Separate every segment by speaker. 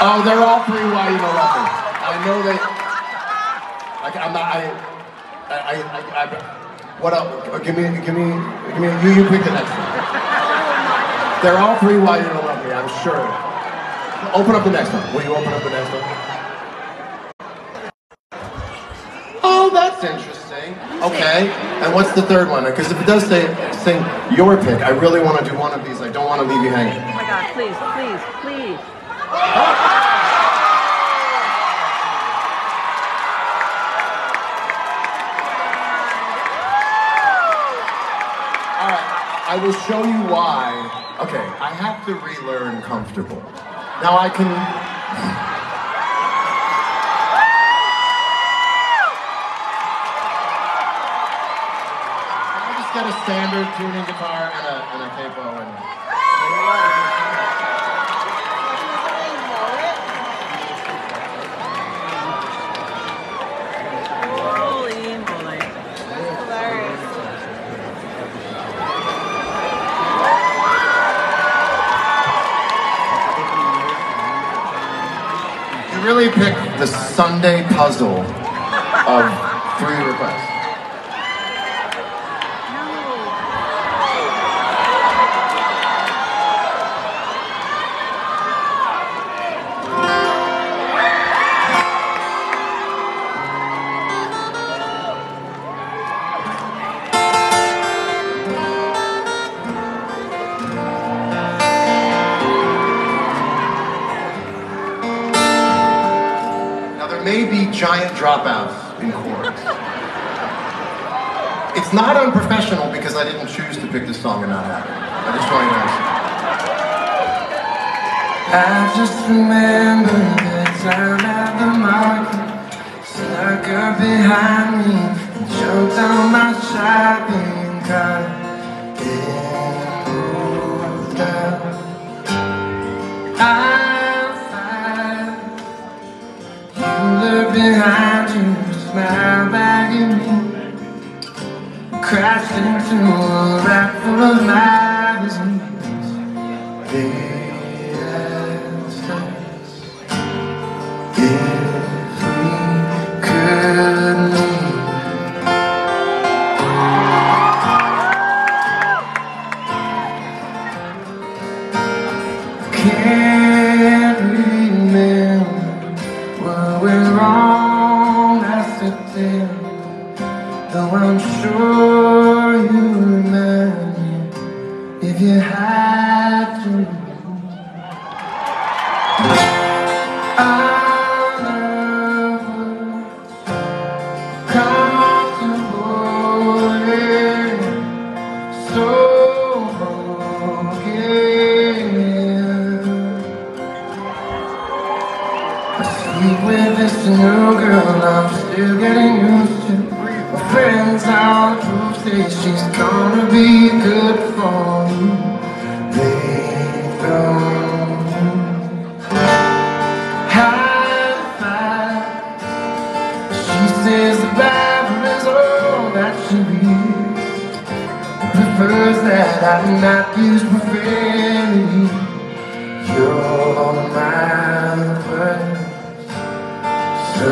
Speaker 1: Oh, they're all three love me. I know they. Like I'm not. I. I. I. I, what up? Uh, Give me. Give me. Give me. You. You pick the next one. They're all three don't love me. I'm sure. Open up the next one. Will you open up the next one? Oh, that's interesting. Okay. And what's the third one? Because if it does say sing your pick, I really want to do one of these. I don't want to leave you hanging.
Speaker 2: Oh my God, please, please, please.
Speaker 1: I will show you why. Okay, I have to relearn comfortable. Now I can. I just get a standard tuning guitar and a, and a capo and. Really picked the Sunday puzzle of three requests. Giant dropouts in chorus. It's not unprofessional because I didn't choose to pick this song and not have it. I just want you to know.
Speaker 3: I just remember the time at the market Snuck up behind me and jumped on my shopping cart Into a rack full of magazines asked us if we could leave. Can't remember what wrong. Though I'm sure you remember if you had to. Our love was comfortable and so. I sleep with this new girl I'm still getting used to. My friends all proof say she's gonna be good for you. High five. She says the Bible is all that she reads. Prefers that I not. You're my words, so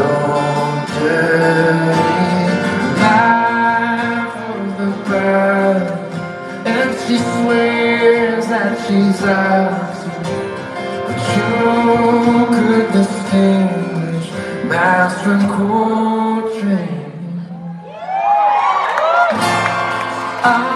Speaker 3: she swears that she's ours. But you could distinguish Mahler from Coltrane. Our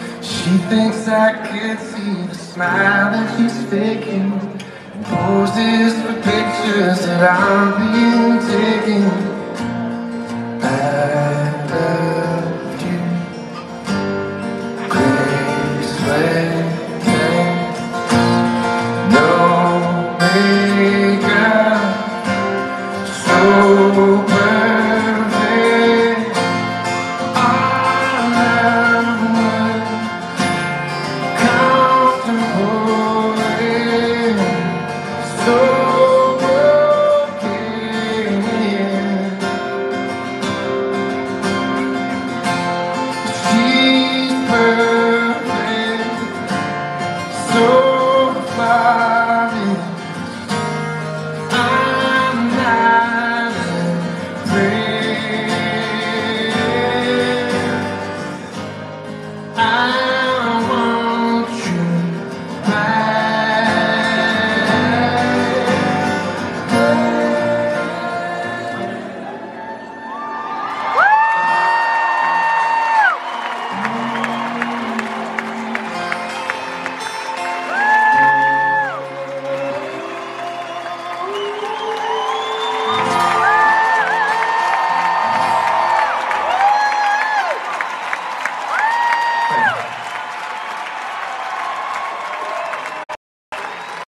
Speaker 3: She thinks I could see the smile that she's faking. Poses for pictures that I've been taking